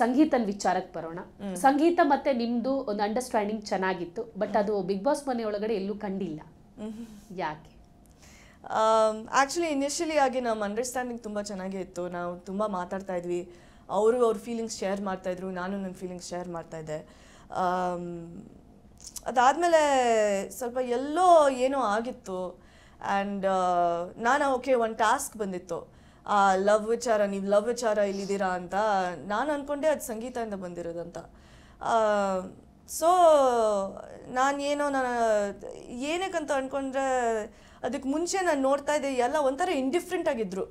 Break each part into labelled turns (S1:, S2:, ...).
S1: ಸಂಗೀತನ ವಿಚಾರಕ್ಕೆ ಬರೋಣ. ಸಂಗೀತ ಮತ್ತೆ ನಿಮ್ದು ಒಂದು ಅಂಡರ್ಸ್ಟ್ಯಾಂಡಿಂಗ್ ಚೆನ್ನಾಗಿತ್ತು ಬಟ್ ಅದು ಬಿಗ್ ಬಾಸ್ ಮನೆ ಒಳಗಡೆ ಎಲ್ಲೂ ಕಂಡಿಲ್ಲ. ಯಾಕೆ?
S2: ಆ್ಯಕ್ಚುಲಿ ಇನಿಷಿಯಲಿ ಆಗಿ ನಮ್ಮ ಅಂಡರ್ಸ್ಟ್ಯಾಂಡಿಂಗ್ ತುಂಬ ಚೆನ್ನಾಗೇ ಇತ್ತು. ನಾವು ತುಂಬ ಮಾತಾಡ್ತಾ ಇದ್ವಿ. ಅವರು ಅವ್ರ ಫೀಲಿಂಗ್ಸ್ ಶೇರ್ ಮಾಡ್ತಾಯಿದ್ರು ನಾನು ನನ್ನ ಫೀಲಿಂಗ್ಸ್ ಶೇರ್ ಮಾಡ್ತಾಯಿದ್ದೆ ಅದಾದಮೇಲೆ ಸ್ವಲ್ಪ ಎಲ್ಲೋ ಏನೋ ಆಗಿತ್ತು. ಆ್ಯಂಡ್ ನಾನು ಓಕೆ ಒಂದು ಟಾಸ್ಕ್ ಬಂದಿತ್ತು. ಲವ್ ವಿಚಾರ, ನೀವು ಲವ್ ವಿಚಾರ ಇಲ್ಲಿದ್ದೀರಾ ಅಂತ ನಾನು ಅಂದ್ಕೊಂಡೆ ಅದು ಸಂಗೀತದಿಂದ ಬಂದಿರೋದಂತ. ಸೊ ನಾನು ಏನೋ ನಾನು ಏನಕ್ಕಂತ ಅಂದ್ಕೊಂಡ್ರೆ ಅದಕ್ಕೆ ಮುಂಚೆ ನಾನು ನೋಡ್ತಾ ಇದ್ದೆ, ಎಲ್ಲ ಒಂಥರ ಇಂಡಿಫ್ರೆಂಟ್ ಆಗಿದ್ರು.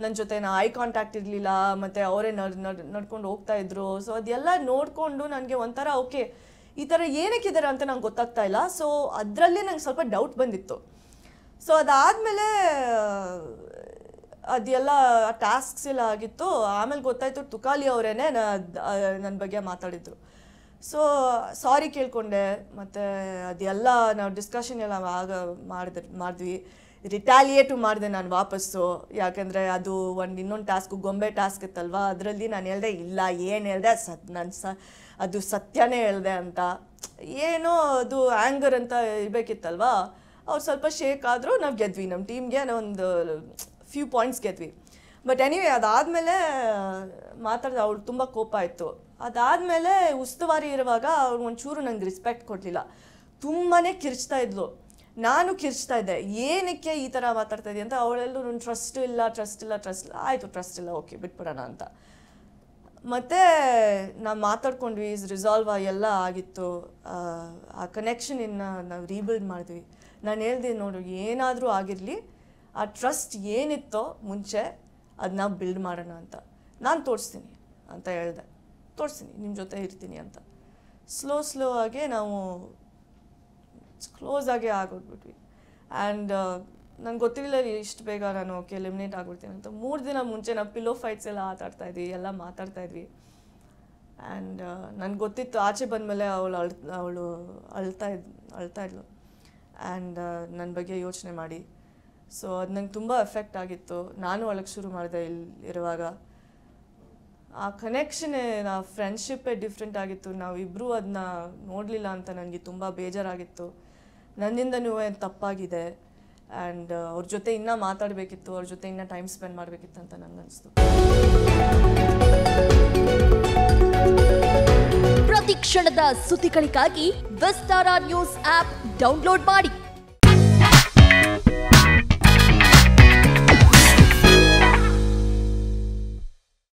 S2: ನನ್ನ ಜೊತೆ ನಾ ಐ ಕಾಂಟ್ಯಾಕ್ಟ್ ಇರಲಿಲ್ಲ, ಮತ್ತು ಅವರೇ ನಡ್ ನಡ್, ನಡ್ಕೊಂಡು ಹೋಗ್ತಾ ಇದ್ರು. ಸೊ ಅದೆಲ್ಲ ನೋಡಿಕೊಂಡು ನನಗೆ ಒಂಥರ ಓಕೆ ಈ ಥರ ಏನಕ್ಕಿದ್ದಾರೆ ಅಂತ ನಂಗೆ ಗೊತ್ತಾಗ್ತಾ ಇಲ್ಲ. ಸೊ ಅದರಲ್ಲೇ ನಂಗೆ ಸ್ವಲ್ಪ ಡೌಟ್ ಬಂದಿತ್ತು. ಸೊ ಅದಾದಮೇಲೆ ಅದೆಲ್ಲ ಟಾಸ್ಕ್ಸ್ ಎಲ್ಲ ಆಗಿತ್ತು. ಆಮೇಲೆ ಗೊತ್ತಾಯ್ತು ತುಕಾಲಿ ಅವರೇನೆ ನನ್ನ ಬಗ್ಗೆ ಮಾತಾಡಿದ್ರು. ಸೊ ಸಾರಿ ಕೇಳಿಕೊಂಡೆ. ಮತ್ತು ಅದೆಲ್ಲ ನಾವು ಡಿಸ್ಕಷನ್ ಎಲ್ಲ ಆಗ ಮಾಡಿದ, ಮಾಡಿದ್ವಿ. ರಿಟ್ಯಾಲಿಯೇಟು ಮಾಡಿದೆ ನಾನು ವಾಪಸ್ಸು. ಯಾಕಂದರೆ ಅದು ಒಂದು ಇನ್ನೊಂದು ಟಾಸ್ಕು ಗೊಂಬೆ ಟಾಸ್ಕ್ ಇತ್ತಲ್ವಾ? ಅದರಲ್ಲಿ ನಾನು ಹೇಳ್ದೆ, ಇಲ್ಲ, ಏನು ಹೇಳ್ದೆ? ಸತ್, ನಾನು ಸ, ಅದು ಸತ್ಯನೇ ಹೇಳ್ದೆ ಅಂತ. ಏನೋ ಅದು ಆ್ಯಂಗರ್ ಅಂತ ಇರಬೇಕಿತ್ತಲ್ವಾ? ಅವ್ರು ಸ್ವಲ್ಪ ಶೇಕ್ ಆದರೂ ನಾವು ಗೆದ್ವಿ. ನಮ್ಮ ಟೀಮ್ಗೆ ಒಂದು ಫ್ಯೂ ಪಾಯಿಂಟ್ಸ್ ಗೆದ್ವಿ ಬಟ್ ಎನಿವೆ ಅದಾದಮೇಲೆ ಮಾತಾಡಿದ ಅವಳು ತುಂಬ ಕೋಪ ಆಯಿತು. ಅದಾದಮೇಲೆ ಉಸ್ತುವಾರಿ ಇರುವಾಗ ಅವ್ರು ಒಂಚೂರು ನನಗೆ ರೆಸ್ಪೆಕ್ಟ್ ಕೊಡಲಿಲ್ಲ. ತುಂಬಾ ಕಿರ್ಚ್ತಾ ಇದ್ಲು. ನಾನು ಕಿರ್ಚ್ತಾ ಇದ್ದೆ. ಏನಕ್ಕೆ ಈ ಥರ ಮಾತಾಡ್ತಾ ಇದೆಯಾ ಅಂತ ಅವಳೆಲ್ಲೂ ನನ್ನ ಟ್ರಸ್ಟ್ ಇಲ್ಲ ಟ್ರಸ್ಟ್ ಇಲ್ಲ ಟ್ರಸ್ಟ್ ಇಲ್ಲ. ಆಯಿತು ಟ್ರಸ್ಟ್ ಇಲ್ಲ ಓಕೆ ಬಿಟ್ಬಿಡೋಣ ಅಂತ. ಮತ್ತು ನಾವು ಮಾತಾಡ್ಕೊಂಡ್ವಿ ರಿಸಾಲ್ವ್ ಎಲ್ಲ ಆಗಿತ್ತು. ಆ ಕನೆಕ್ಷನ್ ಇನ್ನು ನಾವು ರೀಬಿಲ್ಡ್ ಮಾಡಿದ್ವಿ. ನಾನು ಹೇಳ್ದೆ ನೋಡು, ಏನಾದರೂ ಆಗಿರಲಿ ಆ ಟ್ರಸ್ಟ್ ಏನಿತ್ತೋ ಮುಂಚೆ ಅದನ್ನ ಬಿಲ್ಡ್ ಮಾಡೋಣ ಅಂತ. ನಾನು ತೋರಿಸ್ತೀನಿ ಅಂತ ಹೇಳಿದೆ. ತೋರಿಸ್ತೀನಿ ನಿಮ್ಮ ಜೊತೆ ಇರ್ತೀನಿ ಅಂತ. ಸ್ಲೋ ಸ್ಲೋ ಆಗಿ ನಾವು ಕ್ಲೋಸ್ ಆಗೇ ಆಗೋಗ್ಬಿಟ್ವಿ. ಆ್ಯಂಡ್ ನಂಗೆ ಗೊತ್ತಿರಲಿಲ್ಲ ಇಷ್ಟು ಬೇಗ ನಾನು ಓಕೆ ಎಲಿಮಿನೇಟ್ ಆಗಿಬಿಡ್ತೀನಿ ಅಂತ. ಮೂರು ದಿನ ಮುಂಚೆ ನಾವು ಪಿಲೋ ಫೈಟ್ಸ್ ಎಲ್ಲ ಆಟ ಆಡ್ತಾ ಇದ್ವಿ, ಎಲ್ಲ ಮಾತಾಡ್ತಾ ಇದ್ವಿ. ಆ್ಯಂಡ್ ನನಗೆ ಗೊತ್ತಿತ್ತು, ಆಚೆ ಬಂದಮೇಲೆ ಅವಳು ಅಳ್, ಅವಳು ಅಳ್ತಾ ಇದ್, ಅಳ್ತಾ ಇದ್ಲು. ಆ್ಯಂಡ್ ನನ್ನ ಬಗ್ಗೆ ಯೋಚನೆ ಮಾಡಿ. ಸೊ ಅದು ನಂಗೆ ತುಂಬ ಎಫೆಕ್ಟ್ ಆಗಿತ್ತು. ನಾನು ಒಳಗೆ ಶುರು ಮಾಡಿದೆ ಇಲ್ಲಿ ಇರುವಾಗ ಆ ಕನೆಕ್ಷನ್ ನಾ ಫ್ರೆಂಡ್ಶಿಪ್ಪೇ ಡಿಫ್ರೆಂಟ್ ಆಗಿತ್ತು ನಾವಿಬ್ಬರೂ ಅದನ್ನ ನೋಡಲಿಲ್ಲ ಅಂತ ನನಗೆ ತುಂಬ ಬೇಜಾರಾಗಿತ್ತು. ನನ್ನಿಂದನೂ ಏನು ತಪ್ಪಾಗಿದೆ? ಆ್ಯಂಡ್ ಅವ್ರ ಜೊತೆ ಇನ್ನೂ ಮಾತಾಡಬೇಕಿತ್ತು. ಅವ್ರ ಜೊತೆ ಇನ್ನೂ ಟೈಮ್ ಸ್ಪೆಂಡ್ ಮಾಡಬೇಕಿತ್ತು ಅಂತ ನನಗನ್ನಿಸ್ತು
S3: ಪ್ರತಿ ಕ್ಷಣದ ಸುದ್ದಿಗಳಿಗಾಗಿ ವಿಸ್ತಾರ ನ್ಯೂಸ್ ಆಪ್ ಡೌನ್ಲೋಡ್ ಮಾಡಿ.